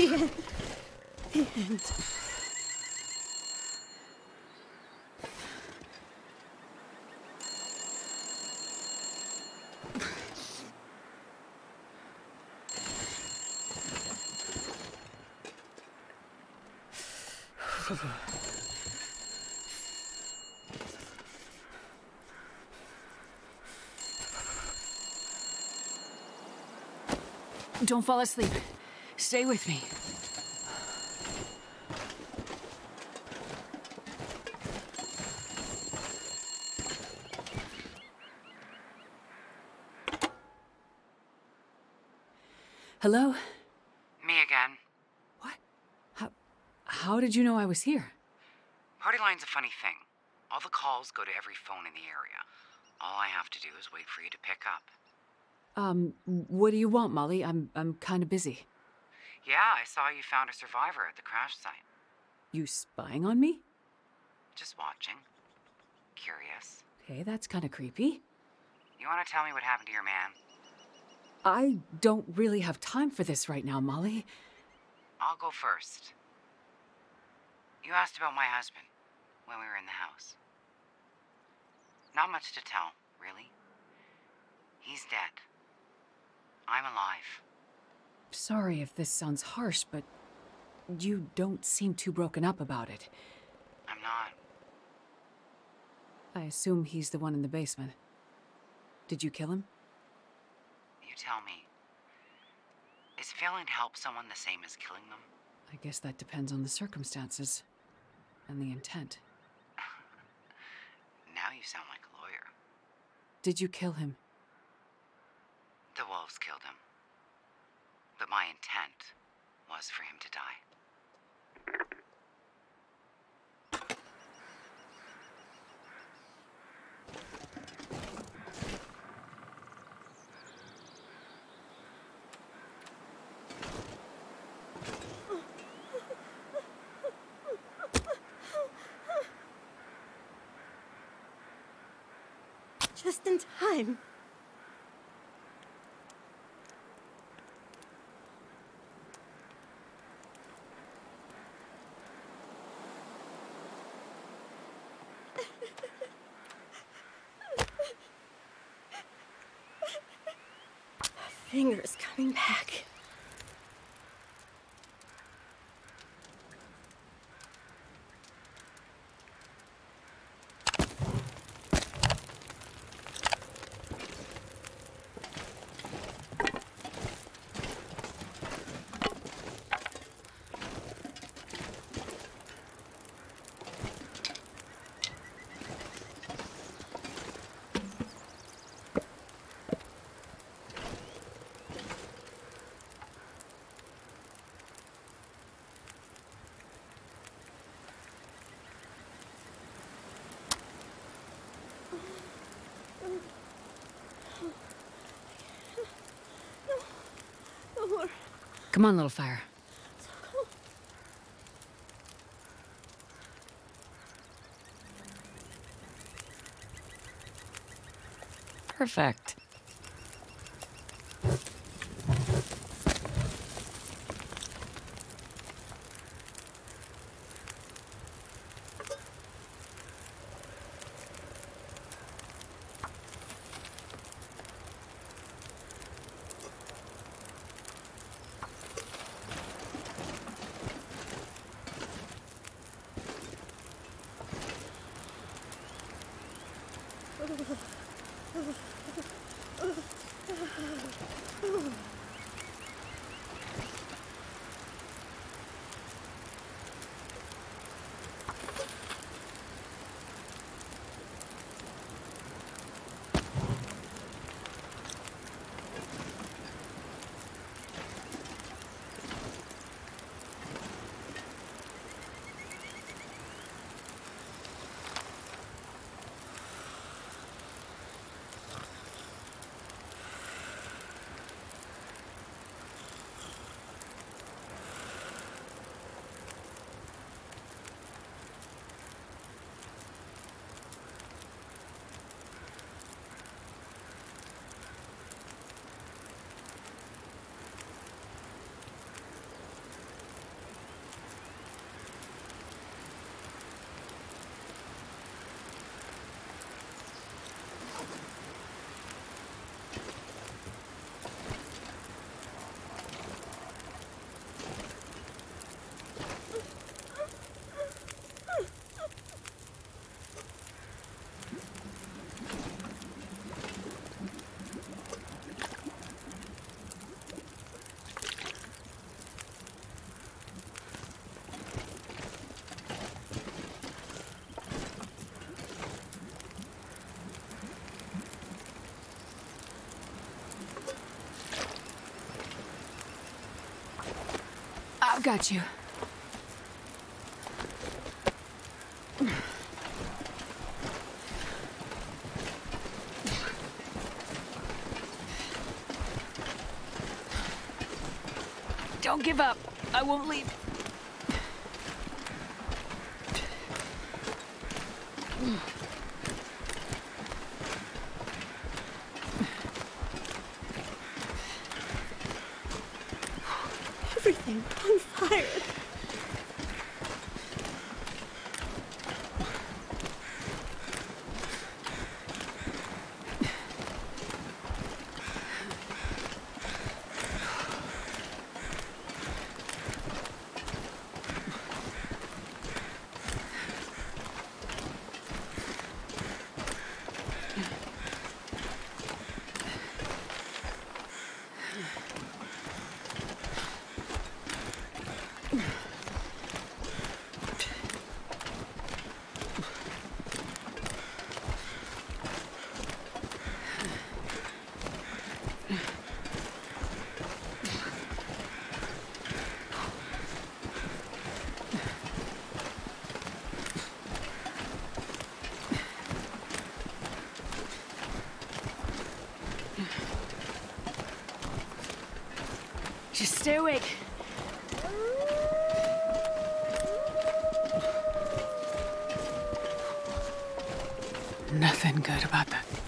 The end. The end. Don't fall asleep. Stay with me. Hello? Me again. What? How, how did you know I was here? Party line's a funny thing. All the calls go to every phone in the area. All I have to do is wait for you to pick up. Um, what do you want, Molly? I'm I'm kind of busy. Yeah, I saw you found a survivor at the crash site. You spying on me? Just watching. Curious. Okay, that's kind of creepy. You want to tell me what happened to your man? I don't really have time for this right now, Molly. I'll go first. You asked about my husband when we were in the house. Not much to tell, really. He's dead. I'm alive. Sorry if this sounds harsh, but you don't seem too broken up about it. I'm not. I assume he's the one in the basement. Did you kill him? You tell me. Is failing to help someone the same as killing them? I guess that depends on the circumstances and the intent. Now you sound like a lawyer. Did you kill him? The wolves killed him. But my intent was for him to die. Just in time. Fingers Come on, little fire. Perfect. I've got you. Don't give up. I won't leave. Everything on fire. Stay. Nothing good about that.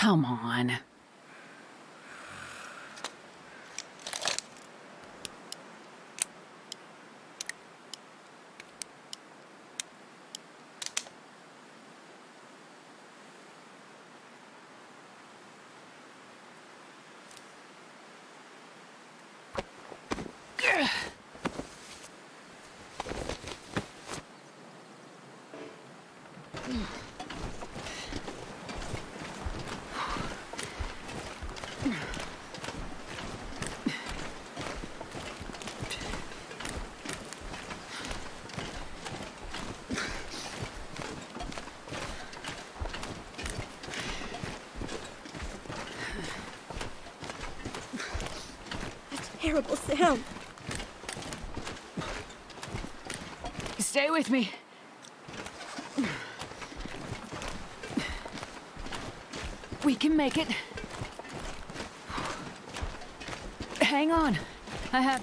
Come on. Terrible sound. Stay with me. We can make it. Hang on. I have.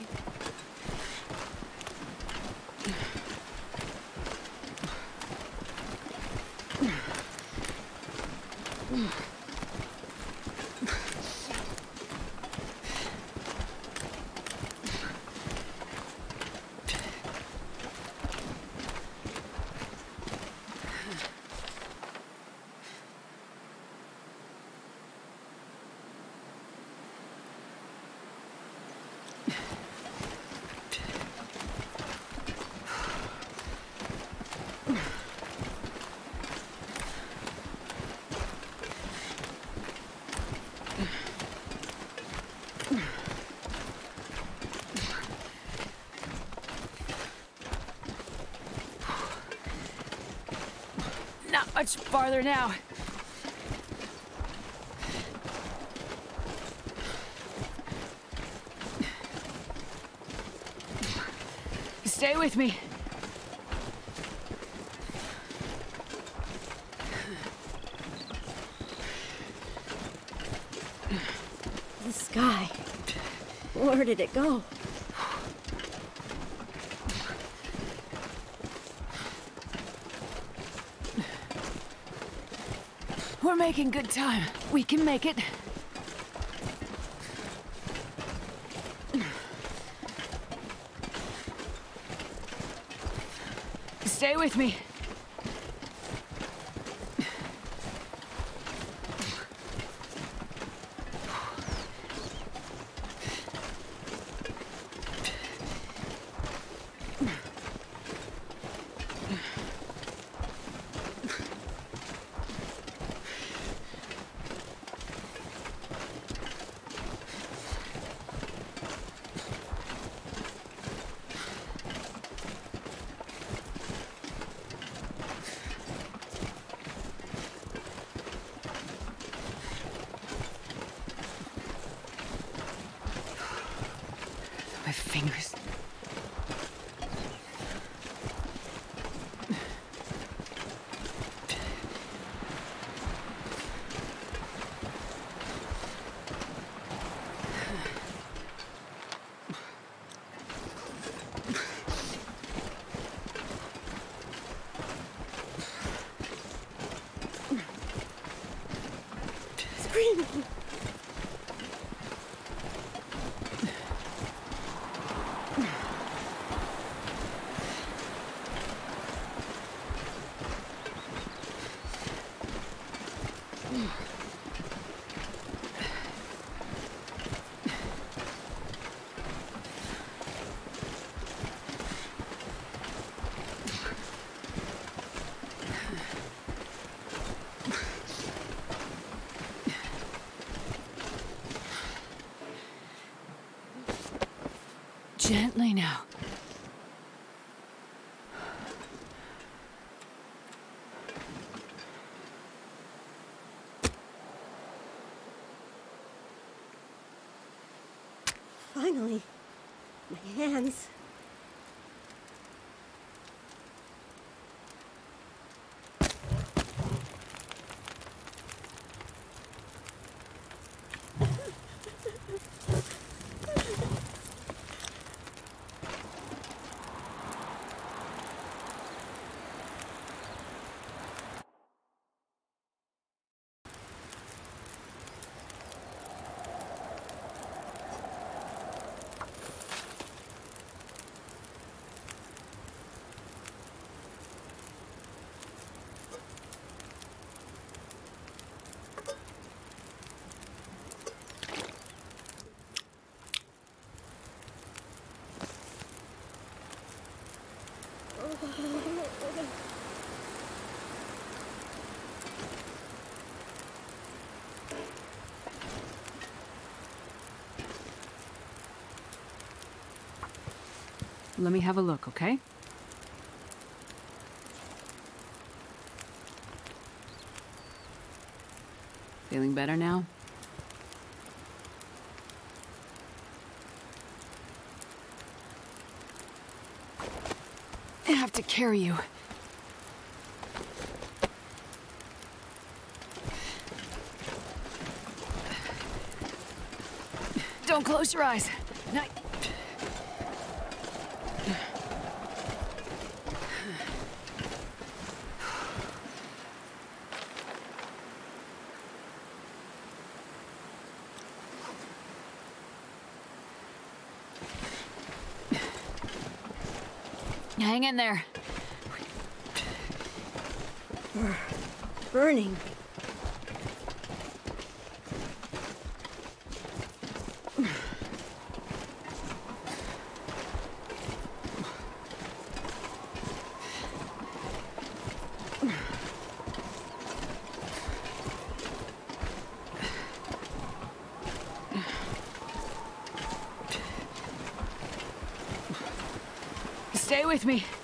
Not much farther now. Stay with me. The sky. Where did it go? We're making good time. We can make it. Stay with me. Gently now. Finally. My hands. Let me have a look, okay? Feeling better now? I have to carry you. Don't close your eyes. Night. Hang in there. Burning. Stay with me.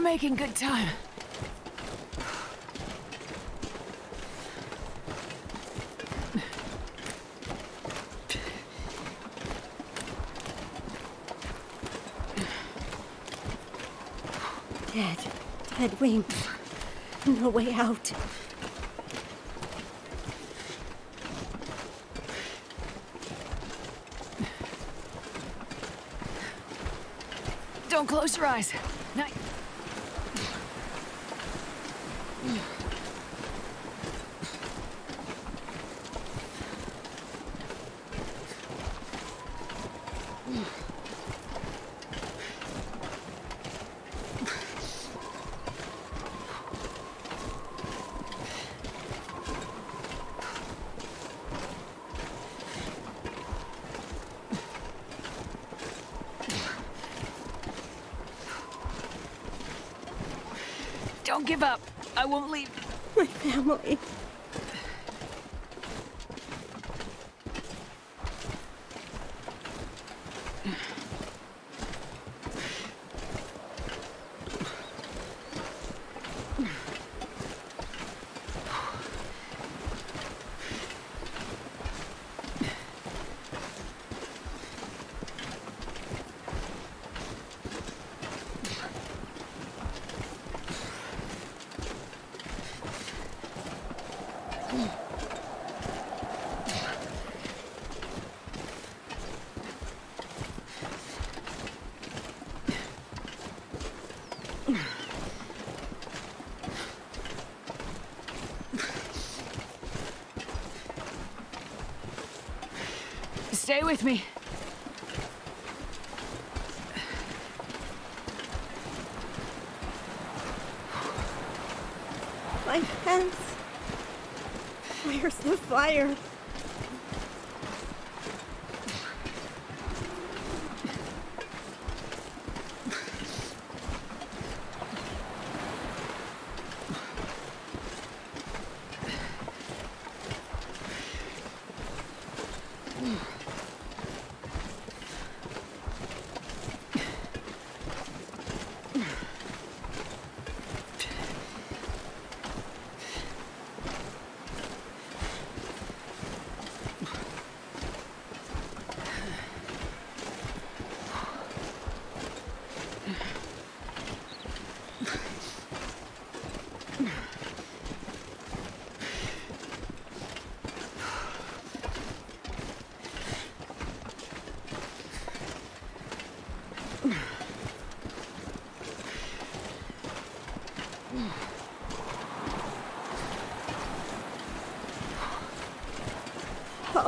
We're making good time. Dead. Dead wings. No way out. Don't close your eyes. Night. Don't give up. I won't leave. My family. Stay with me. My hands. Where's the fire?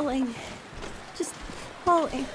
Falling. Just falling.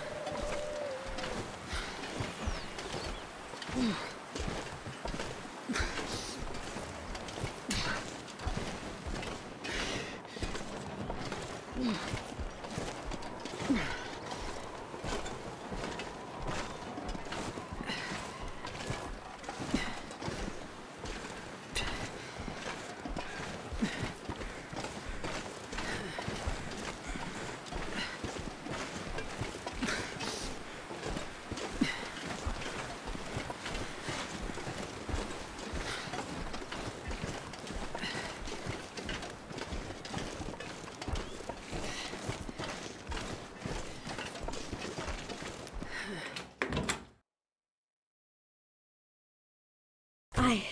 I.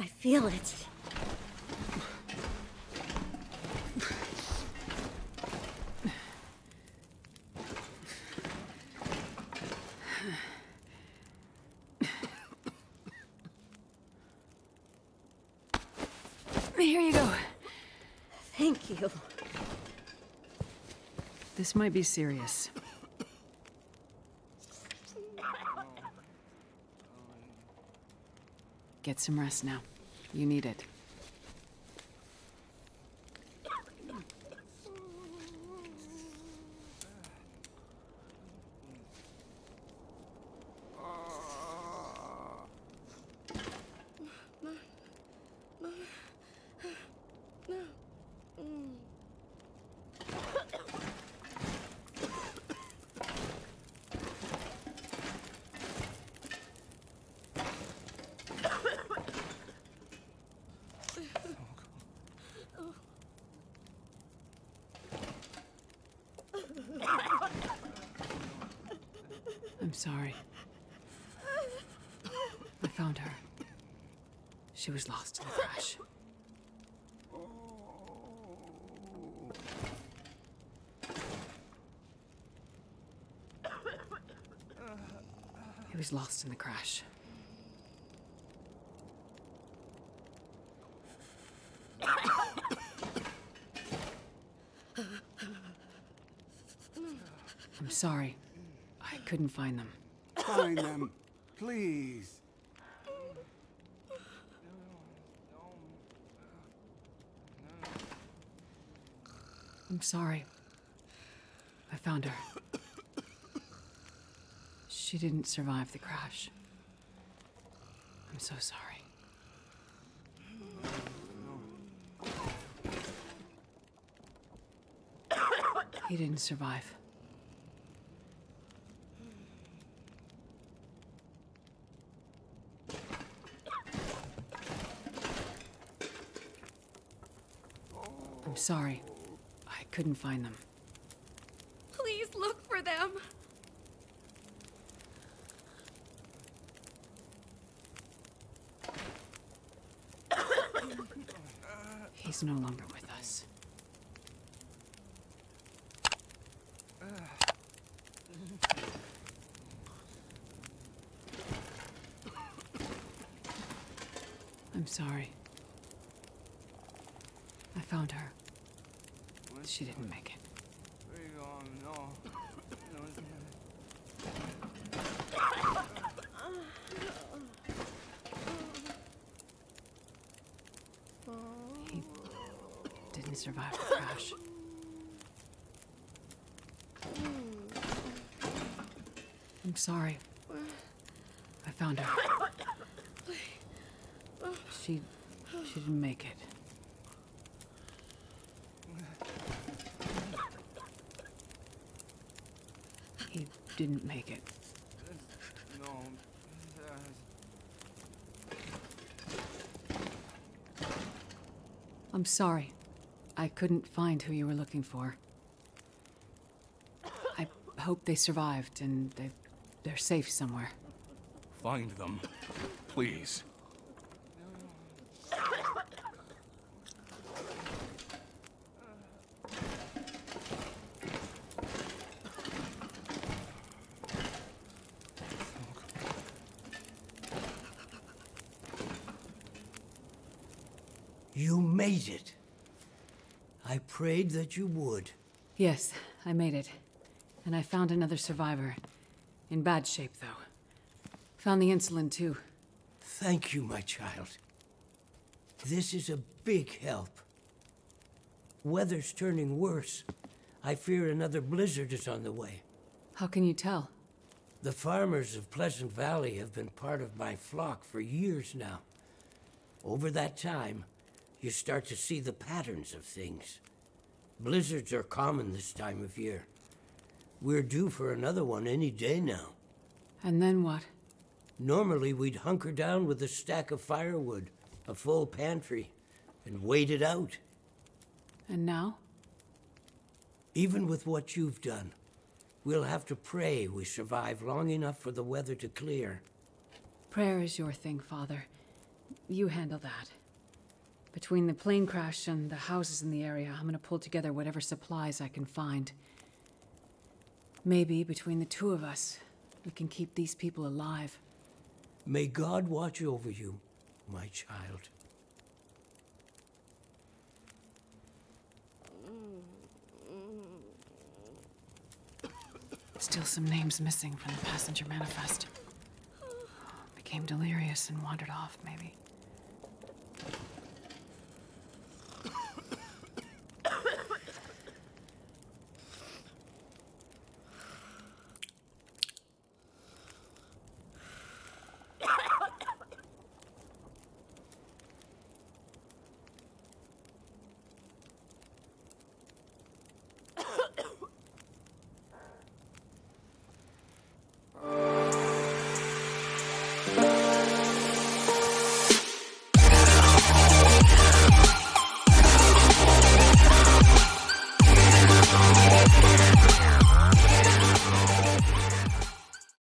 I feel it. Here you go. Thank you. This might be serious. Get some rest now. You need it. Sorry. I found her. She was lost in the crash. He was lost in the crash. I'm sorry. Couldn't find them. Find them, please. I'm sorry. I found her. She didn't survive the crash. I'm so sorry. He didn't survive. I'm sorry. I couldn't find them. Please look for them. He's no longer with us. I'm sorry. I found her. She didn't make it. He didn't survive the crash. I'm sorry. I found her. She she didn't make it. He didn't make it. I'm sorry. I couldn't find who you were looking for. I hope they survived and they they're safe somewhere. Find them, please. You made it. I prayed that you would. Yes, I made it. And I found another survivor. In bad shape, though. Found the insulin, too. Thank you, my child. This is a big help. Weather's turning worse. I fear another blizzard is on the way. How can you tell? The farmers of Pleasant Valley have been part of my flock for years now. Over that time, you start to see the patterns of things. Blizzards are common this time of year. We're due for another one any day now. And then what? Normally, we'd hunker down with a stack of firewood, a full pantry, and wait it out. And now? Even with what you've done, we'll have to pray we survive long enough for the weather to clear. Prayer is your thing, Father. You handle that. Between the plane crash and the houses in the area, I'm gonna pull together whatever supplies I can find. Maybe between the two of us, we can keep these people alive. May God watch over you, my child. Still some names missing from the passenger manifest. Became delirious and wandered off, maybe.